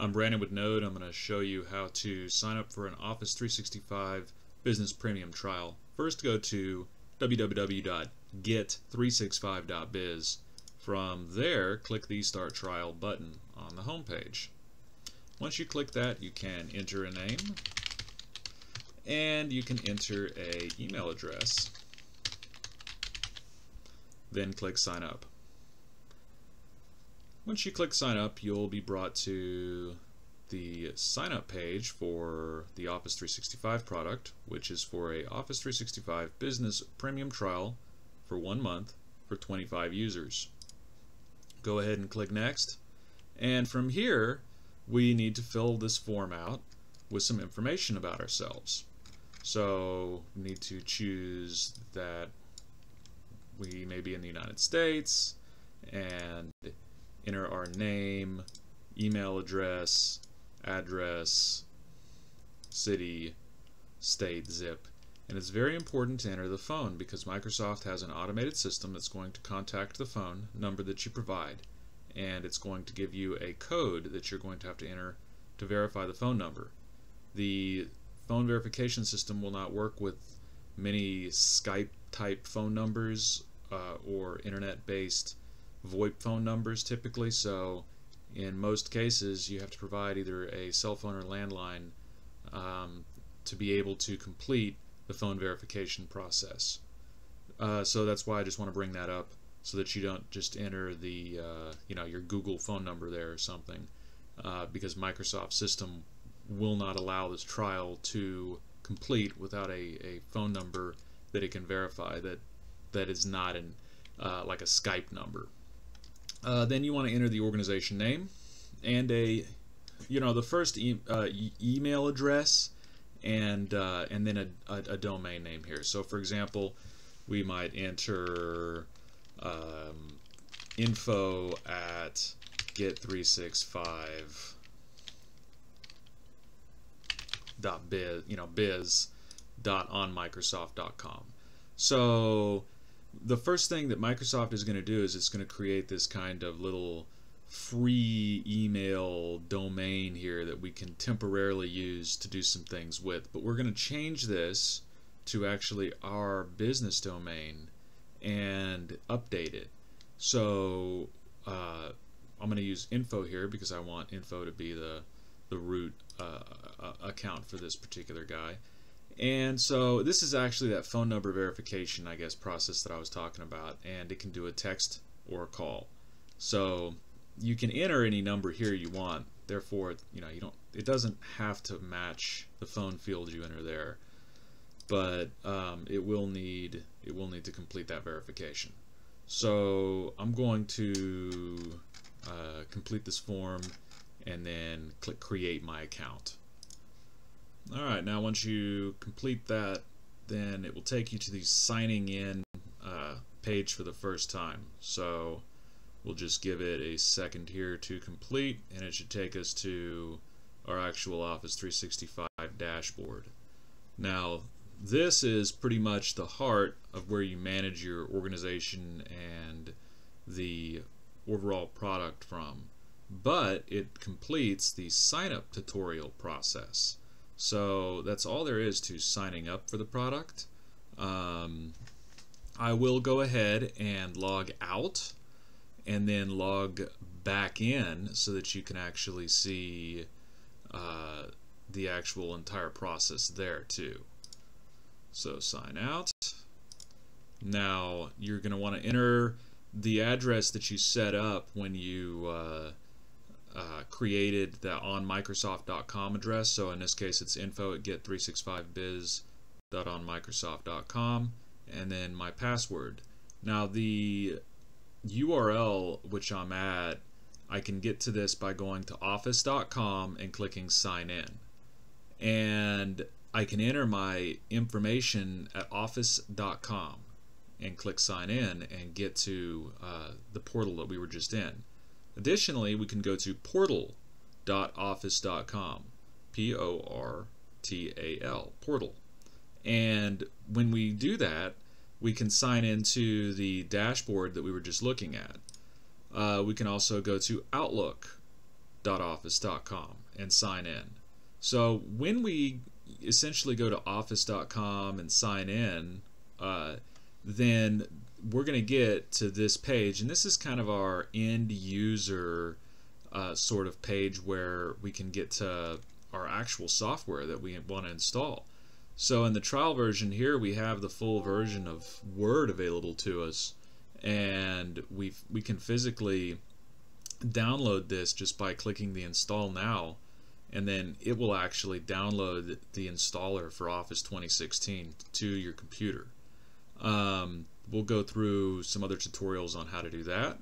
I'm Brandon with Node. I'm going to show you how to sign up for an Office 365 Business Premium trial. First go to www.get365.biz. From there, click the Start Trial button on the home page. Once you click that, you can enter a name and you can enter a email address. Then click Sign Up. Once you click sign up, you'll be brought to the sign up page for the Office 365 product, which is for a Office 365 business premium trial for one month for 25 users. Go ahead and click next. And from here, we need to fill this form out with some information about ourselves. So we need to choose that we may be in the United States and enter our name, email address, address, city, state, zip. And it's very important to enter the phone because Microsoft has an automated system that's going to contact the phone number that you provide and it's going to give you a code that you're going to have to enter to verify the phone number. The phone verification system will not work with many Skype type phone numbers uh, or internet based VoIP phone numbers typically, so in most cases you have to provide either a cell phone or landline um, to be able to complete the phone verification process. Uh, so that's why I just want to bring that up so that you don't just enter the uh, you know your Google phone number there or something uh, because Microsoft system will not allow this trial to complete without a, a phone number that it can verify that that is not an uh, like a Skype number. Uh, then you want to enter the organization name and a, you know, the first e uh, email address and uh, and then a, a, a, domain name here. So for example, we might enter um, info at get365 dot biz you know biz dot on microsoft.com so the first thing that Microsoft is going to do is it's going to create this kind of little free email domain here that we can temporarily use to do some things with. But we're going to change this to actually our business domain and update it. So uh, I'm going to use info here because I want info to be the the root uh, account for this particular guy. And so this is actually that phone number verification, I guess, process that I was talking about, and it can do a text or a call. So you can enter any number here you want. Therefore, you know, you don't. It doesn't have to match the phone field you enter there, but um, it will need it will need to complete that verification. So I'm going to uh, complete this form and then click create my account. Alright, now once you complete that, then it will take you to the signing in uh, page for the first time. So we'll just give it a second here to complete, and it should take us to our actual Office 365 dashboard. Now, this is pretty much the heart of where you manage your organization and the overall product from, but it completes the sign up tutorial process. So that's all there is to signing up for the product. Um, I will go ahead and log out and then log back in so that you can actually see uh, the actual entire process there too. So sign out. Now you're going to want to enter the address that you set up when you uh, uh, created the on Microsoft.com address. So in this case, it's info at get365biz.onmicrosoft.com, and then my password. Now the URL which I'm at, I can get to this by going to office.com and clicking sign in. And I can enter my information at office.com and click sign in and get to uh, the portal that we were just in. Additionally, we can go to portal.office.com, P-O-R-T-A-L, portal. And when we do that, we can sign into the dashboard that we were just looking at. Uh, we can also go to outlook.office.com and sign in. So when we essentially go to office.com and sign in, uh, then we're going to get to this page, and this is kind of our end user uh, sort of page where we can get to our actual software that we want to install. So in the trial version here, we have the full version of Word available to us, and we we can physically download this just by clicking the install now and then it will actually download the installer for Office 2016 to your computer. Um, we'll go through some other tutorials on how to do that.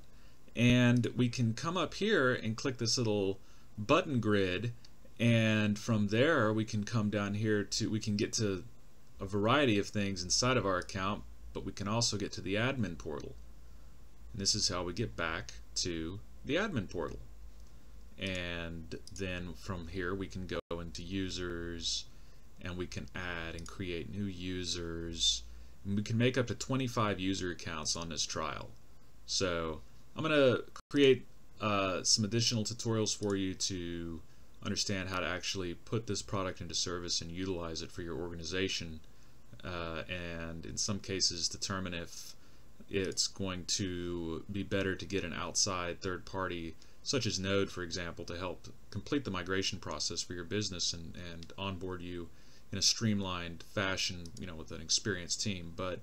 And we can come up here and click this little button grid. And from there we can come down here to we can get to a variety of things inside of our account but we can also get to the admin portal. And this is how we get back to the admin portal. And then from here we can go into users and we can add and create new users we can make up to 25 user accounts on this trial. So I'm gonna create uh, some additional tutorials for you to understand how to actually put this product into service and utilize it for your organization uh, and in some cases determine if it's going to be better to get an outside third party such as Node, for example, to help complete the migration process for your business and, and onboard you in a streamlined fashion, you know, with an experienced team. But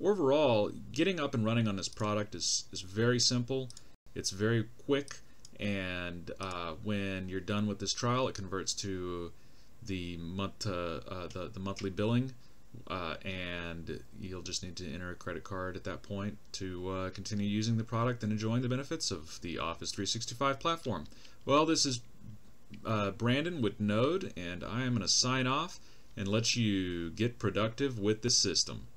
overall, getting up and running on this product is, is very simple. It's very quick, and uh, when you're done with this trial, it converts to the month uh, uh, the, the monthly billing uh, and you'll just need to enter a credit card at that point to uh, continue using the product and enjoying the benefits of the Office 365 platform. Well, this is uh, Brandon with Node, and I am going to sign off and let you get productive with this system.